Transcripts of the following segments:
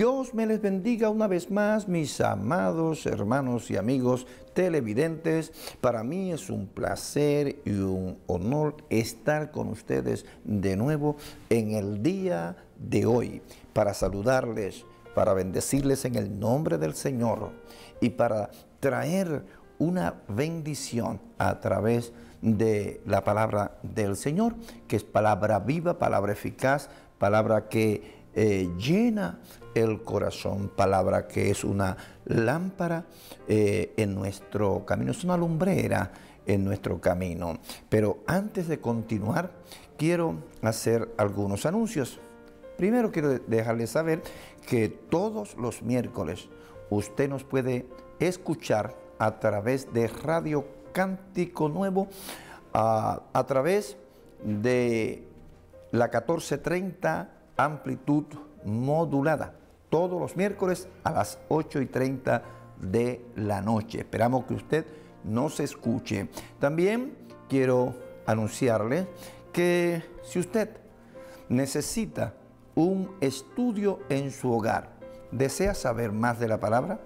Dios me les bendiga una vez más, mis amados hermanos y amigos televidentes. Para mí es un placer y un honor estar con ustedes de nuevo en el día de hoy para saludarles, para bendecirles en el nombre del Señor y para traer una bendición a través de la palabra del Señor, que es palabra viva, palabra eficaz, palabra que eh, llena el corazón, palabra que es una lámpara eh, en nuestro camino, es una lumbrera en nuestro camino. Pero antes de continuar, quiero hacer algunos anuncios. Primero quiero dejarles saber que todos los miércoles usted nos puede escuchar a través de Radio Cántico Nuevo, a, a través de la 1430 amplitud modulada, todos los miércoles a las 8 y 30 de la noche. Esperamos que usted nos escuche. También quiero anunciarle que si usted necesita un estudio en su hogar, desea saber más de la palabra,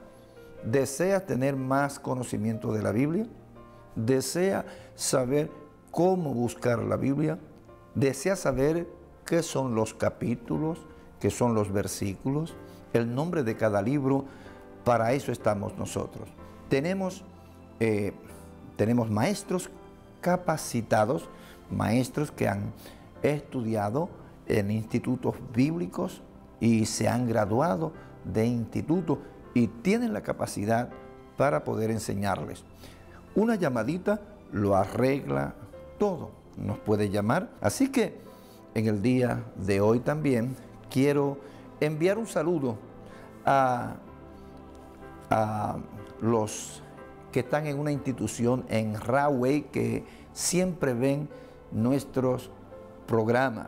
desea tener más conocimiento de la Biblia, desea saber cómo buscar la Biblia, desea saber qué son los capítulos, qué son los versículos, el nombre de cada libro, para eso estamos nosotros. Tenemos, eh, tenemos maestros capacitados, maestros que han estudiado en institutos bíblicos y se han graduado de instituto y tienen la capacidad para poder enseñarles. Una llamadita lo arregla todo, nos puede llamar. Así que en el día de hoy también quiero enviar un saludo a, los que están en una institución en Rahway que siempre ven nuestros programas.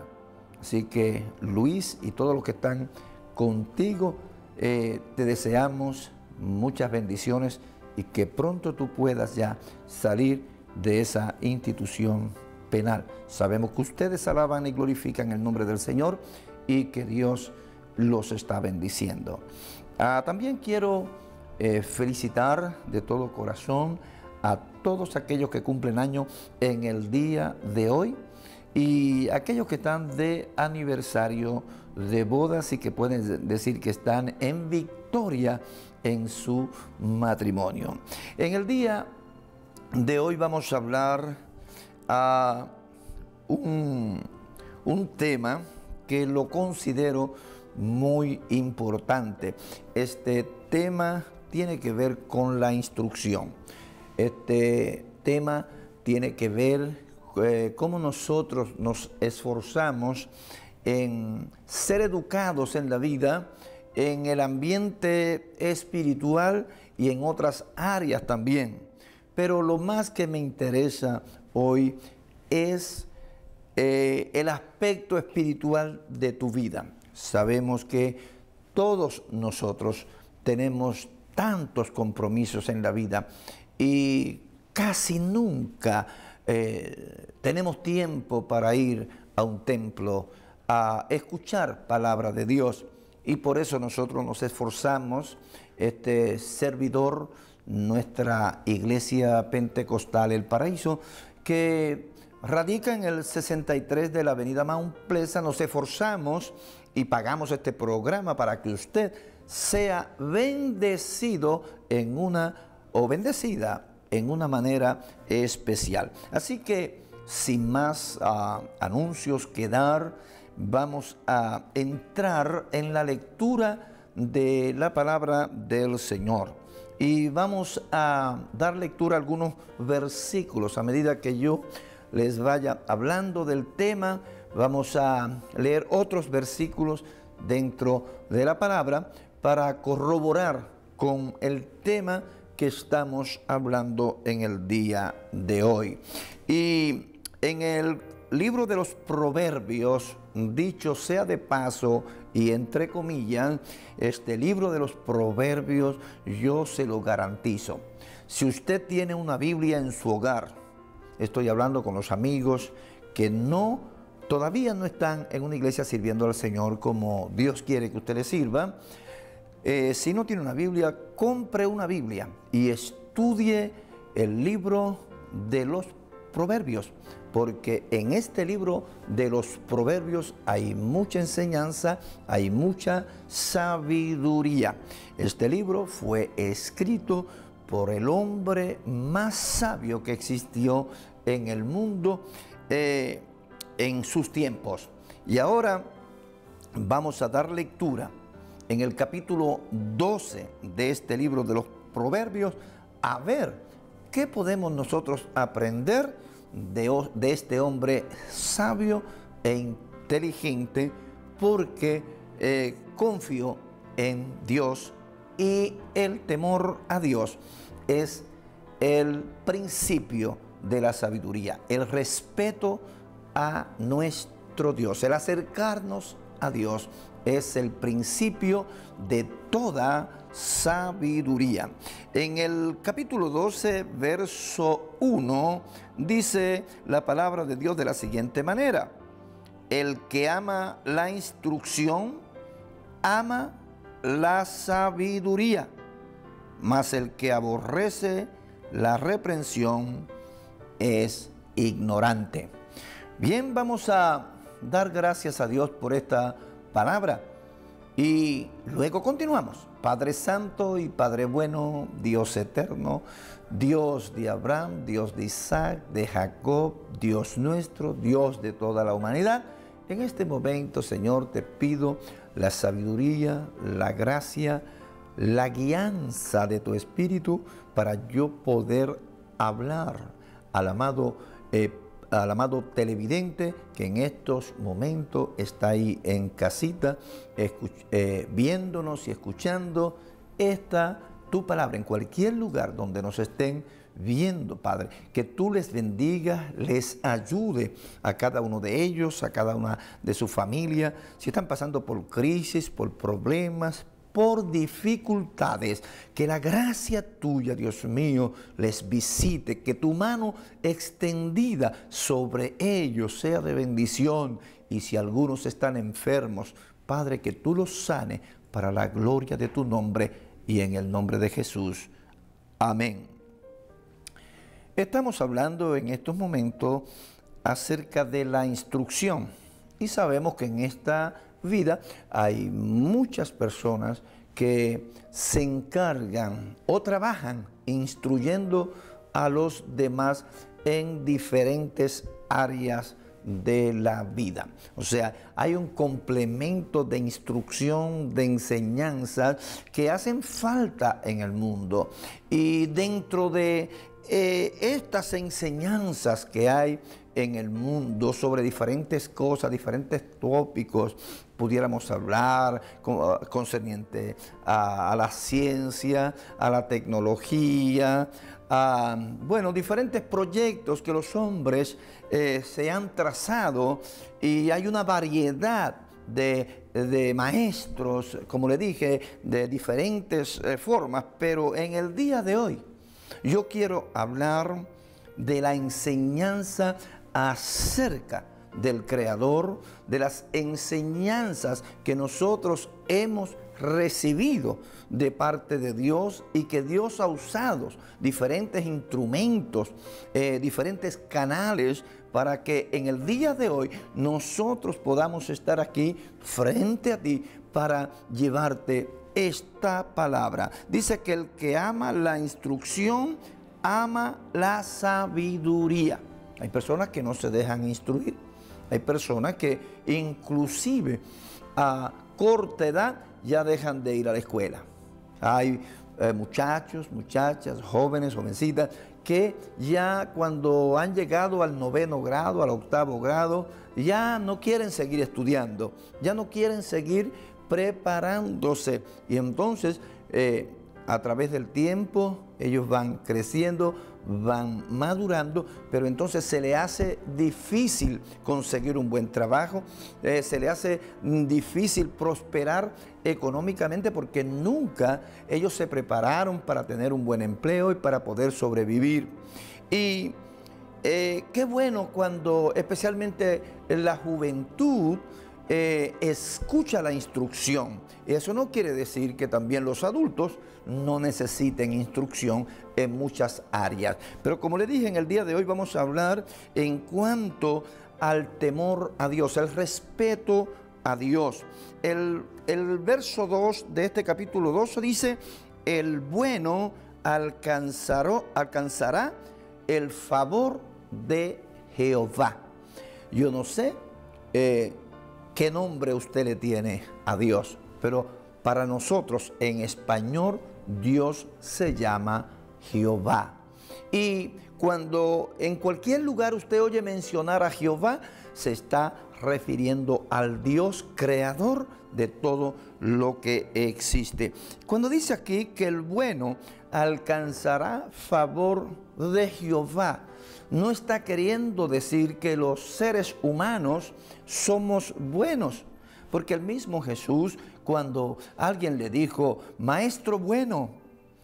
Así que Luis y todos los que están contigo, eh, te deseamos muchas bendiciones y que pronto tú puedas ya salir de esa institución penal. Sabemos que ustedes alaban y glorifican el nombre del Señor y que Dios los está bendiciendo. Ah, también quiero eh, felicitar de todo corazón a todos aquellos que cumplen año en el día de hoy y aquellos que están de aniversario de bodas y que pueden decir que están en victoria en su matrimonio. En el día de hoy vamos a hablar a un, un tema que lo considero muy importante. Este tema tiene que ver con la instrucción. Este tema tiene que ver eh, cómo nosotros nos esforzamos en ser educados en la vida, en el ambiente espiritual y en otras áreas también. Pero lo más que me interesa hoy es eh, el aspecto espiritual de tu vida. Sabemos que todos nosotros tenemos tantos compromisos en la vida y casi nunca eh, tenemos tiempo para ir a un templo a escuchar palabra de Dios y por eso nosotros nos esforzamos, este servidor, nuestra iglesia pentecostal El Paraíso, que radica en el 63 de la avenida Mount. Nos esforzamos y pagamos este programa para que usted sea bendecido en una o bendecida en una manera especial. Así que sin más ah, anuncios que dar, vamos a entrar en la lectura de la palabra del Señor. Y vamos a dar lectura a algunos versículos a medida que yo les vaya hablando del tema. Vamos a leer otros versículos dentro de la palabra para corroborar con el tema que estamos hablando en el día de hoy. Y en el libro de los proverbios, dicho sea de paso y entre comillas, este libro de los proverbios yo se lo garantizo. Si usted tiene una Biblia en su hogar, estoy hablando con los amigos que no todavía no están en una iglesia sirviendo al Señor como Dios quiere que usted le sirva, eh, si no tiene una Biblia, compre una Biblia y estudie el libro de los proverbios, porque en este libro de los proverbios hay mucha enseñanza, hay mucha sabiduría. Este libro fue escrito por el hombre más sabio que existió en el mundo eh, en sus tiempos. Y ahora vamos a dar lectura en el capítulo 12 de este libro de los Proverbios a ver qué podemos nosotros aprender de, este hombre sabio e inteligente porque eh, confió en Dios y el temor a Dios es el principio de la sabiduría, el respeto a nuestro Dios, el acercarnos a Dios es el principio de toda sabiduría. En el capítulo 12, verso 1, dice la palabra de Dios de la siguiente manera. El que ama la instrucción, ama la sabiduría, mas el que aborrece la reprensión es ignorante. Bien, vamos a dar gracias a Dios por esta palabra y luego continuamos. Padre Santo y Padre Bueno, Dios eterno, Dios de Abraham, Dios de Isaac, de Jacob, Dios nuestro, Dios de toda la humanidad. En este momento, Señor, te pido la sabiduría, la gracia, la guianza de tu Espíritu para yo poder hablar al amado eh, al amado televidente que en estos momentos está ahí en casita, eh, viéndonos y escuchando esta tu palabra en cualquier lugar donde nos estén viendo, Padre, que tú les bendiga, les ayude a cada uno de ellos, a cada una de su familia, si están pasando por crisis, por problemas, por dificultades, que la gracia tuya, Dios mío, les visite, que tu mano extendida sobre ellos sea de bendición. Y si algunos están enfermos, Padre, que tú los sane para la gloria de tu nombre y en el nombre de Jesús. Amén. Estamos hablando en estos momentos acerca de la instrucción y sabemos que en esta vida hay muchas personas que se encargan o trabajan instruyendo a los demás en diferentes áreas de la vida. O sea, hay un complemento de instrucción, de enseñanza que hacen falta en el mundo. Y dentro de eh, estas enseñanzas que hay en el mundo sobre diferentes cosas, diferentes tópicos, pudiéramos hablar concerniente a, la ciencia, a la tecnología, a, bueno, diferentes proyectos que los hombres eh, se han trazado y hay una variedad de, maestros, como le dije, de diferentes eh, formas, pero en el día de hoy yo quiero hablar de la enseñanza acerca del Creador, de las enseñanzas que nosotros hemos recibido de parte de Dios y que Dios ha usado diferentes instrumentos, eh, diferentes canales para que en el día de hoy nosotros podamos estar aquí frente a ti para llevarte esta palabra. Dice que el que ama la instrucción, ama la sabiduría. Hay personas que no se dejan instruir. Hay personas que inclusive a corta edad ya dejan de ir a la escuela. Hay eh, muchachos, muchachas, jóvenes, jovencitas, que ya cuando han llegado al noveno grado, al octavo grado, ya no quieren seguir estudiando, ya no quieren seguir preparándose. Y entonces, eh, a través del tiempo, ellos van creciendo, van madurando, pero entonces se le hace difícil conseguir un buen trabajo, eh, se le hace difícil prosperar económicamente porque nunca ellos se prepararon para tener un buen empleo y para poder sobrevivir. Y eh, qué bueno cuando especialmente la juventud eh, escucha la instrucción. Eso no quiere decir que también los adultos no necesiten instrucción en muchas áreas. Pero como le dije, en el día de hoy vamos a hablar en cuanto al temor a Dios, el respeto a Dios. El, verso 2 de este capítulo 12 dice, el bueno alcanzará, alcanzará el favor de Jehová. Yo no sé eh, qué nombre usted le tiene a Dios, pero para nosotros en español Dios se llama Jehová. Y cuando en cualquier lugar usted oye mencionar a Jehová, se está refiriendo al Dios creador de todo lo que existe. Cuando dice aquí que el bueno alcanzará favor de Jehová, no está queriendo decir que los seres humanos somos buenos, porque el mismo Jesús, cuando alguien le dijo, maestro bueno,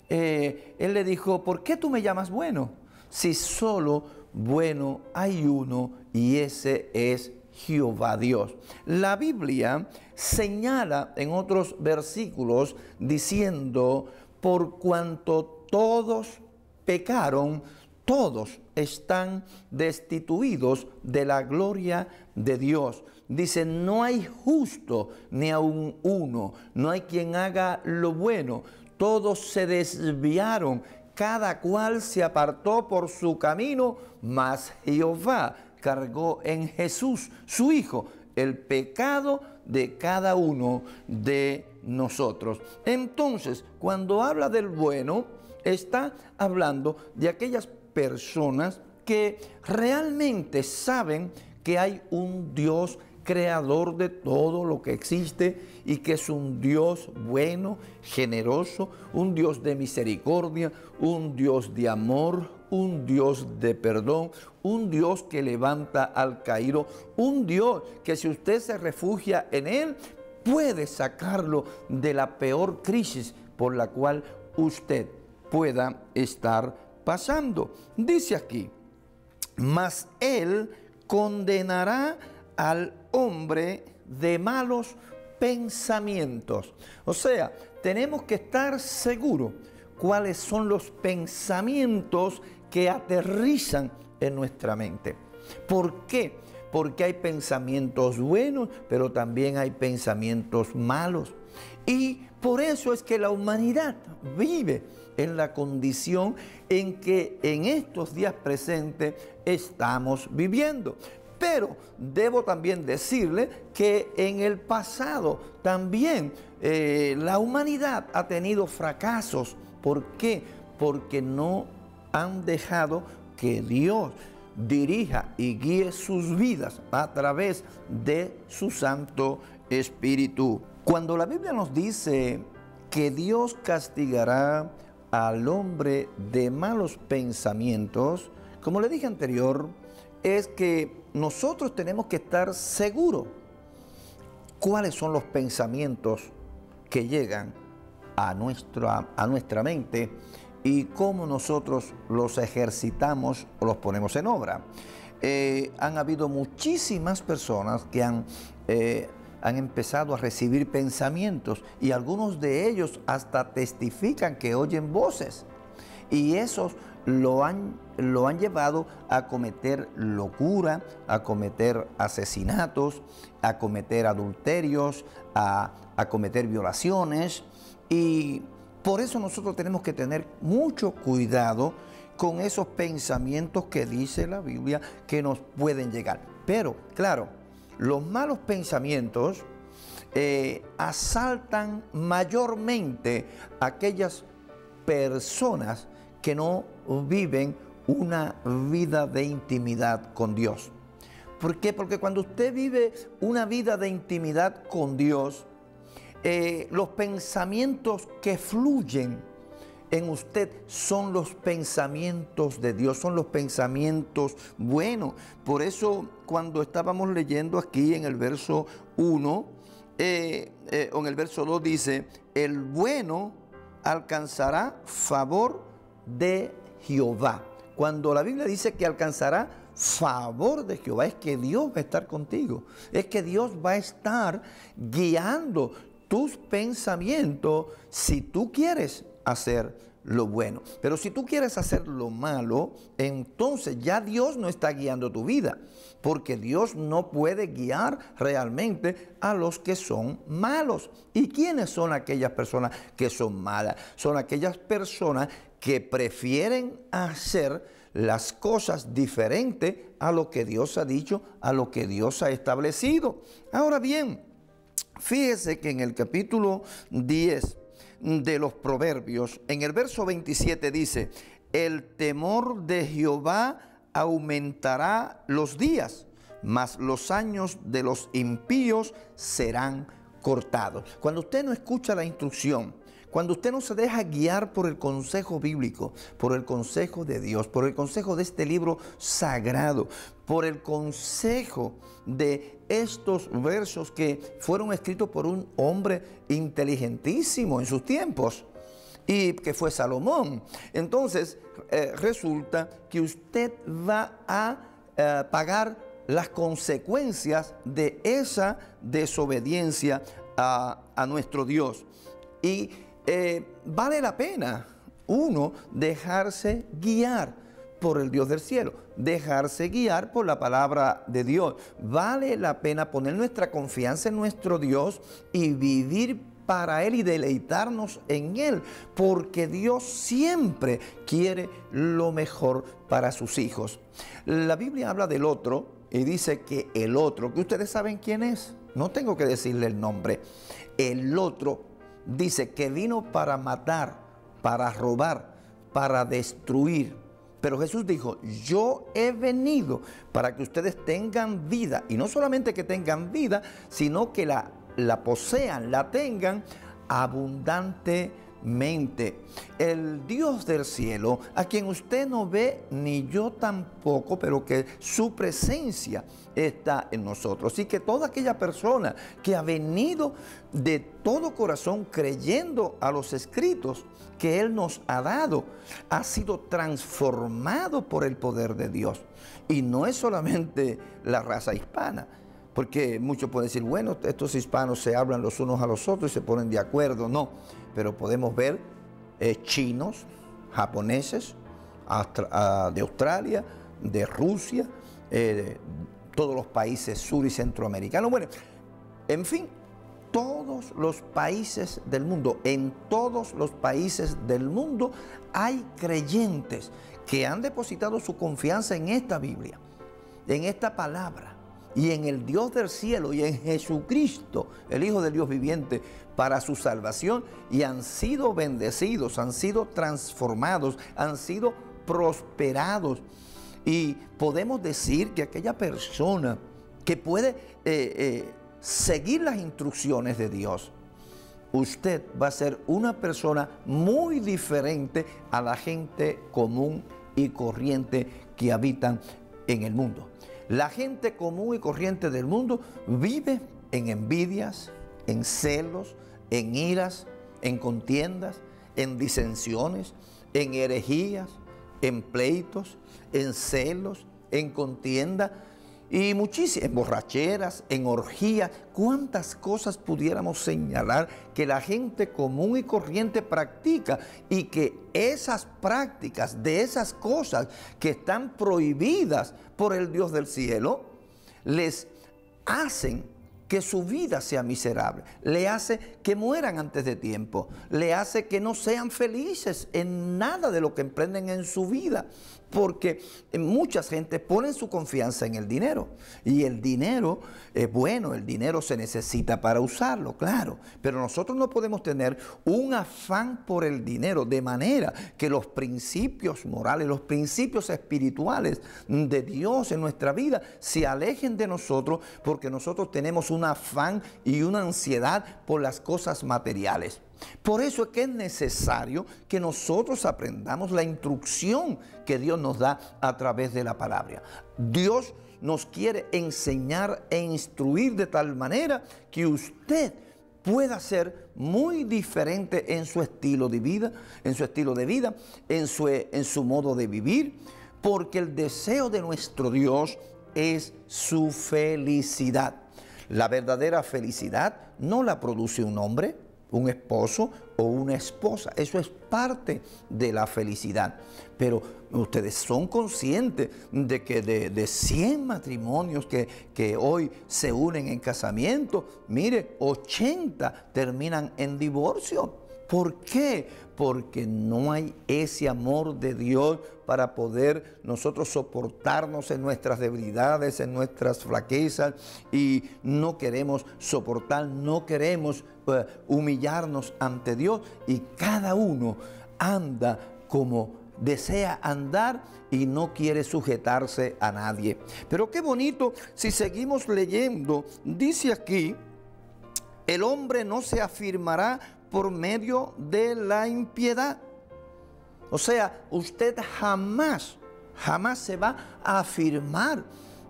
eh, él le dijo, ¿por qué tú me llamas bueno? Si solo bueno hay uno y ese es Jehová Dios. La Biblia señala en otros versículos diciendo, por cuanto todos pecaron, todos están destituidos de la gloria de Dios. Dice, no hay justo ni aun uno, no hay quien haga lo bueno. Todos se desviaron, cada cual se apartó por su camino, mas Jehová cargó en Jesús, su Hijo, el pecado de cada uno de nosotros. Entonces, cuando habla del bueno, está hablando de aquellas personas que realmente saben que hay un Dios creador de todo lo que existe y que es un Dios bueno, generoso, un Dios de misericordia, un Dios de amor, un Dios de perdón, un Dios que levanta al caído, un Dios que si usted se refugia en Él, puede sacarlo de la peor crisis por la cual usted pueda estar pasando. Dice aquí, mas Él condenará al hombre de malos pensamientos. O sea, tenemos que estar seguros cuáles son los pensamientos que aterrizan en nuestra mente. ¿Por qué? Porque hay pensamientos buenos, pero también hay pensamientos malos. Y por eso es que la humanidad vive en la condición en que en estos días presentes estamos viviendo. Pero debo también decirle que en el pasado también eh, la humanidad ha tenido fracasos. ¿Por qué? Porque no han dejado que Dios dirija y guíe sus vidas a través de su Santo Espíritu. Cuando la Biblia nos dice que Dios castigará al hombre de malos pensamientos, como le dije anterior, es que nosotros tenemos que estar seguros cuáles son los pensamientos que llegan a nuestra, a nuestra mente y cómo nosotros los ejercitamos o los ponemos en obra. Eh, han habido muchísimas personas que han, eh, han empezado a recibir pensamientos y algunos de ellos hasta testifican que oyen voces. Y esos lo han, lo han llevado a cometer locura, a cometer asesinatos, a cometer adulterios, a, a cometer violaciones. Y por eso nosotros tenemos que tener mucho cuidado con esos pensamientos que dice la Biblia que nos pueden llegar. Pero, claro, los malos pensamientos eh, asaltan mayormente a aquellas personas que no viven una vida de intimidad con Dios. ¿Por qué? Porque cuando usted vive una vida de intimidad con Dios, eh, los pensamientos que fluyen en usted son los pensamientos de Dios, son los pensamientos buenos. Por eso cuando estábamos leyendo aquí en el verso 1, eh, eh, o en el verso 2 dice, el bueno alcanzará favor de Jehová. Cuando la Biblia dice que alcanzará favor de Jehová, es que Dios va a estar contigo. Es que Dios va a estar guiando tus pensamientos si tú quieres hacer lo bueno. Pero si tú quieres hacer lo malo, entonces ya Dios no está guiando tu vida, porque Dios no puede guiar realmente a los que son malos. ¿Y quiénes son aquellas personas que son malas? Son aquellas personas que prefieren hacer las cosas diferentes a lo que Dios ha dicho, a lo que Dios ha establecido. Ahora bien, fíjese que en el capítulo 10, de los proverbios, en el verso 27 dice, el temor de Jehová aumentará los días, mas los años de los impíos serán cortados. Cuando usted no escucha la instrucción, cuando usted no se deja guiar por el consejo bíblico, por el consejo de Dios, por el consejo de este libro sagrado, por el consejo de estos versos que fueron escritos por un hombre inteligentísimo en sus tiempos y que fue Salomón. Entonces eh, resulta que usted va a eh, pagar las consecuencias de esa desobediencia a, a nuestro Dios. Y eh, vale la pena uno dejarse guiar por el Dios del cielo, dejarse guiar por la palabra de Dios. Vale la pena poner nuestra confianza en nuestro Dios y vivir para Él y deleitarnos en Él, porque Dios siempre quiere lo mejor para sus hijos. La Biblia habla del otro y dice que el otro, que ustedes saben quién es, no tengo que decirle el nombre, el otro dice que vino para matar, para robar, para destruir. Pero Jesús dijo, yo he venido para que ustedes tengan vida. Y no solamente que tengan vida, sino que la, la posean, la tengan abundante mente. El Dios del cielo, a quien usted no ve ni yo tampoco, pero que su presencia está en nosotros. Así que toda aquella persona que ha venido de todo corazón creyendo a los escritos que Él nos ha dado, ha sido transformado por el poder de Dios. Y no es solamente la raza hispana, porque muchos pueden decir, bueno, estos hispanos se hablan los unos a los otros y se ponen de acuerdo. No, pero podemos ver eh, chinos, japoneses, ah, de Australia, de Rusia, eh, todos los países sur y centroamericanos. Bueno, en fin, todos los países del mundo, en todos los países del mundo hay creyentes que han depositado su confianza en esta Biblia, en esta palabra y en el Dios del cielo y en Jesucristo, el Hijo del Dios viviente, para su salvación y han sido bendecidos, han sido transformados, han sido prosperados. Y podemos decir que aquella persona que puede eh, eh, seguir las instrucciones de Dios, usted va a ser una persona muy diferente a la gente común y corriente que habitan en el mundo. La gente común y corriente del mundo vive en envidias, en celos, en iras, en contiendas, en disensiones, en herejías, en pleitos, en celos, en contienda y muchísimas, en borracheras, en orgías. ¿Cuántas cosas pudiéramos señalar que la gente común y corriente practica y que esas prácticas de esas cosas que están prohibidas por el Dios del cielo les hacen que su vida sea miserable, le hace que mueran antes de tiempo, le hace que no sean felices en nada de lo que emprenden en su vida, porque mucha gente pone su confianza en el dinero y el dinero es bueno, el dinero se necesita para usarlo, claro, pero nosotros no podemos tener un afán por el dinero de manera que los principios morales, los principios espirituales de Dios en nuestra vida se alejen de nosotros porque nosotros tenemos un afán y una ansiedad por las cosas materiales. Por eso es que es necesario que nosotros aprendamos la instrucción que Dios nos da a través de la palabra. Dios nos quiere enseñar e instruir de tal manera que usted pueda ser muy diferente en su estilo de vida, en su estilo de vida, en su, en su modo de vivir, porque el deseo de nuestro Dios es su felicidad. La verdadera felicidad no la produce un hombre, un esposo o una esposa. Eso es parte de la felicidad. Pero ustedes son conscientes de que de, 100 matrimonios que, que hoy se unen en casamiento, mire, 80 terminan en divorcio. ¿Por qué? Porque no hay ese amor de Dios para poder nosotros soportarnos en nuestras debilidades, en nuestras flaquezas y no queremos soportar, no queremos eh, humillarnos ante Dios y cada uno anda como desea andar y no quiere sujetarse a nadie. Pero qué bonito, si seguimos leyendo, dice aquí, el hombre no se afirmará por medio de la impiedad. O sea, usted jamás, jamás se va a afirmar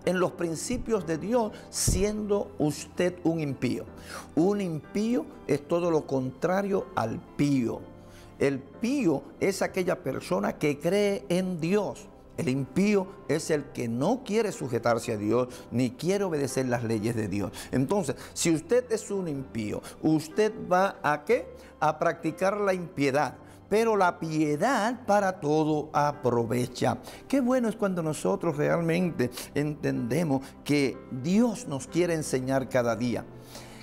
en los principios de Dios siendo usted un impío. Un impío es todo lo contrario al pío. El pío es aquella persona que cree en Dios el impío es el que no quiere sujetarse a Dios ni quiere obedecer las leyes de Dios. Entonces, si usted es un impío, usted va a qué? A practicar la impiedad. Pero la piedad para todo aprovecha. Qué bueno es cuando nosotros realmente entendemos que Dios nos quiere enseñar cada día.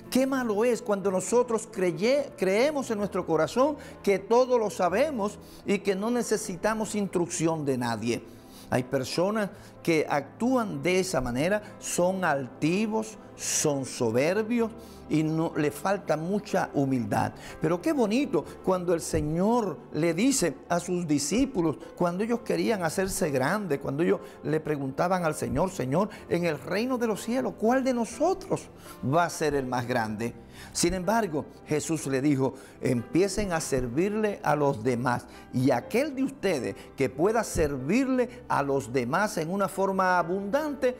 Qué malo es cuando nosotros creemos en nuestro corazón que todo lo sabemos y que no necesitamos instrucción de nadie. Hay personas que actúan de esa manera, son altivos, son soberbios y no le falta mucha humildad. Pero qué bonito cuando el Señor le dice a sus discípulos, cuando ellos querían hacerse grandes, cuando ellos le preguntaban al Señor, Señor, en el reino de los cielos, ¿cuál de nosotros va a ser el más grande? Sin embargo, Jesús le dijo, empiecen a servirle a los demás y aquel de ustedes que pueda servirle a los demás en una forma abundante,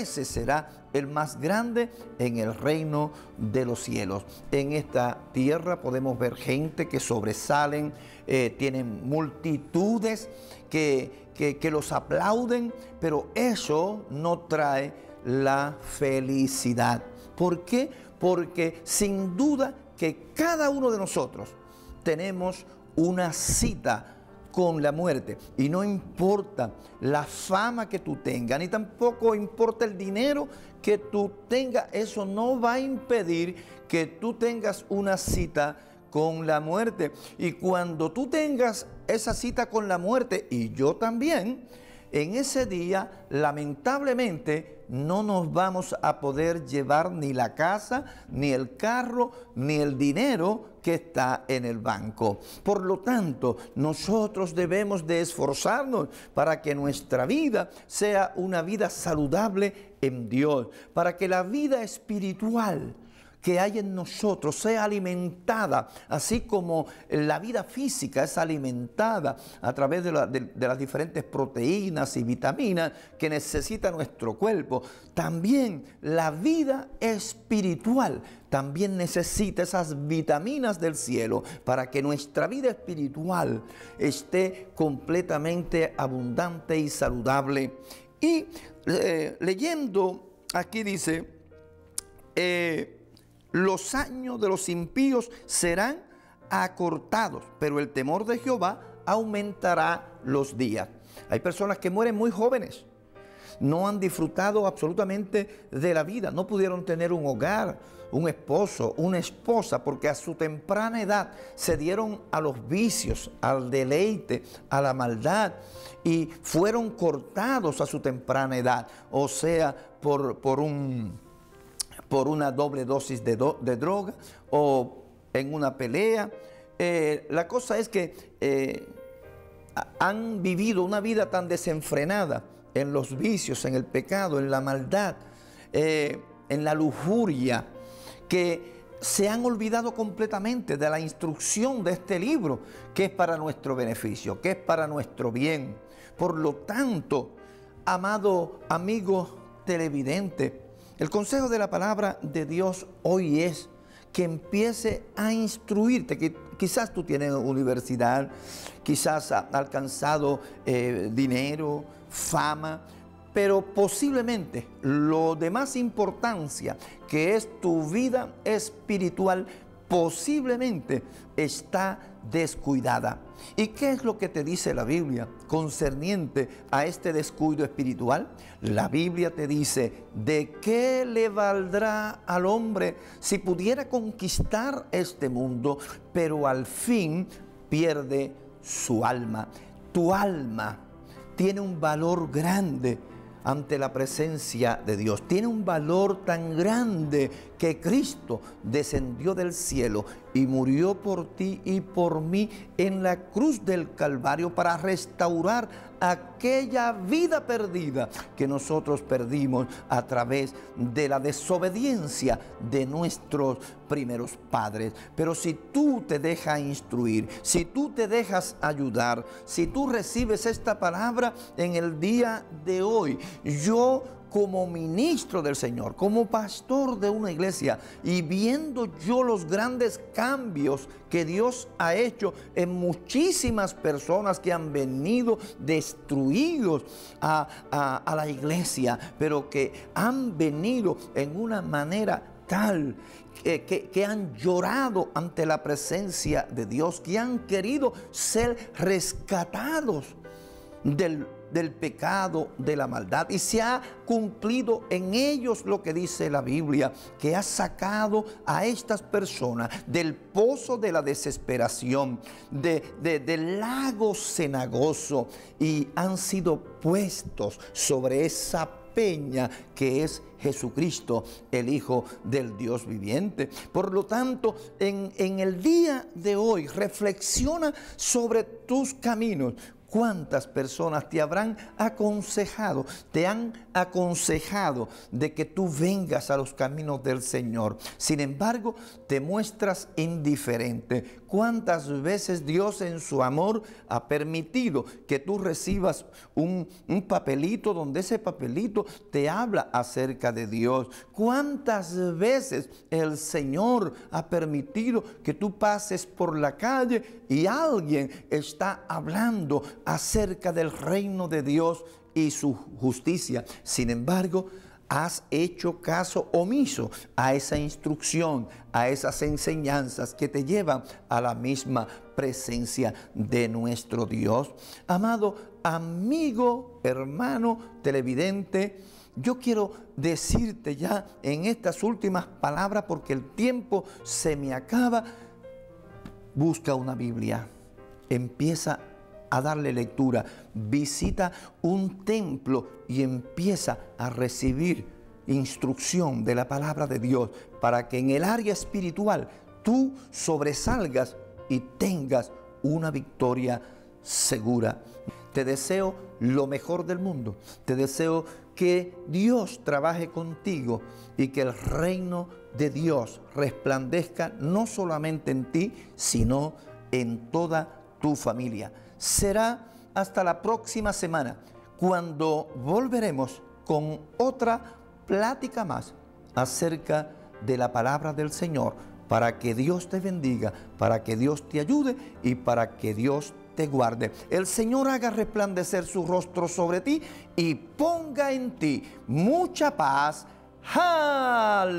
ese será el más grande en el reino de los cielos. En esta tierra podemos ver gente que sobresalen, eh, tienen multitudes que, que los aplauden, pero eso no trae la felicidad. ¿Por qué? Porque sin duda que cada uno de nosotros tenemos una cita con la muerte. Y no importa la fama que tú tengas, ni tampoco importa el dinero que tú tengas, eso no va a impedir que tú tengas una cita con la muerte. Y cuando tú tengas esa cita con la muerte, y yo también, en ese día lamentablemente no nos vamos a poder llevar ni la casa, ni el carro, ni el dinero que está en el banco. Por lo tanto, nosotros debemos de esforzarnos para que nuestra vida sea una vida saludable en Dios, para que la vida espiritual que hay en nosotros sea alimentada, así como la vida física es alimentada a través de, las diferentes proteínas y vitaminas que necesita nuestro cuerpo. También la vida espiritual también necesita esas vitaminas del cielo para que nuestra vida espiritual esté completamente abundante y saludable. Y eh, leyendo, aquí dice, eh, los años de los impíos serán acortados, pero el temor de Jehová aumentará los días. Hay personas que mueren muy jóvenes, no han disfrutado absolutamente de la vida, no pudieron tener un hogar, un esposo, una esposa, porque a su temprana edad se dieron a los vicios, al deleite, a la maldad y fueron cortados a su temprana edad, o sea, por, por un por una doble dosis de, droga o en una pelea. Eh, la cosa es que eh, han vivido una vida tan desenfrenada en los vicios, en el pecado, en la maldad, eh, en la lujuria, que se han olvidado completamente de la instrucción de este libro, que es para nuestro beneficio, que es para nuestro bien. Por lo tanto, amado amigo televidente, el consejo de la palabra de Dios hoy es que empiece a instruirte, que quizás tú tienes universidad, quizás has alcanzado eh, dinero, fama, pero posiblemente lo de más importancia, que es tu vida espiritual, posiblemente está descuidada. ¿Y qué es lo que te dice la Biblia concerniente a este descuido espiritual? La Biblia te dice, ¿de qué le valdrá al hombre si pudiera conquistar este mundo, pero al fin pierde su alma? Tu alma tiene un valor grande ante la presencia de Dios. Tiene un valor tan grande que Cristo descendió del cielo y murió por ti y por mí en la cruz del Calvario para restaurar aquella vida perdida que nosotros perdimos a través de la desobediencia de nuestros primeros padres. Pero si tú te dejas instruir, si tú te dejas ayudar, si tú recibes esta palabra en el día de hoy, yo como ministro del Señor, como pastor de una iglesia y viendo yo los grandes cambios que Dios ha hecho en muchísimas personas que han venido destruidos a, la iglesia, pero que han venido en una manera tal que, que, han llorado ante la presencia de Dios, que han querido ser rescatados del del pecado, de la maldad. Y se ha cumplido en ellos lo que dice la Biblia, que ha sacado a estas personas del pozo de la desesperación, del lago cenagoso, y han sido puestos sobre esa peña que es Jesucristo, el Hijo del Dios viviente. Por lo tanto, en, en el día de hoy, reflexiona sobre tus caminos. ¿Cuántas personas te habrán aconsejado, te han aconsejado de que tú vengas a los caminos del Señor? Sin embargo, te muestras indiferente. ¿Cuántas veces Dios en su amor ha permitido que tú recibas un, papelito donde ese papelito te habla acerca de Dios? ¿Cuántas veces el Señor ha permitido que tú pases por la calle y alguien está hablando acerca del reino de Dios y su justicia. Sin embargo, has hecho caso omiso a esa instrucción, a esas enseñanzas que te llevan a la misma presencia de nuestro Dios. Amado amigo, hermano, televidente, yo quiero decirte ya en estas últimas palabras, porque el tiempo se me acaba, busca una Biblia, empieza a darle lectura, visita un templo y empieza a recibir instrucción de la palabra de Dios para que en el área espiritual tú sobresalgas y tengas una victoria segura. Te deseo lo mejor del mundo. Te deseo que Dios trabaje contigo y que el reino de Dios resplandezca no solamente en ti, sino en toda tu familia será hasta la próxima semana, cuando volveremos con otra plática más acerca de la palabra del Señor, para que Dios te bendiga, para que Dios te ayude y para que Dios te guarde. El Señor haga resplandecer su rostro sobre ti y ponga en ti mucha paz. Aleluya.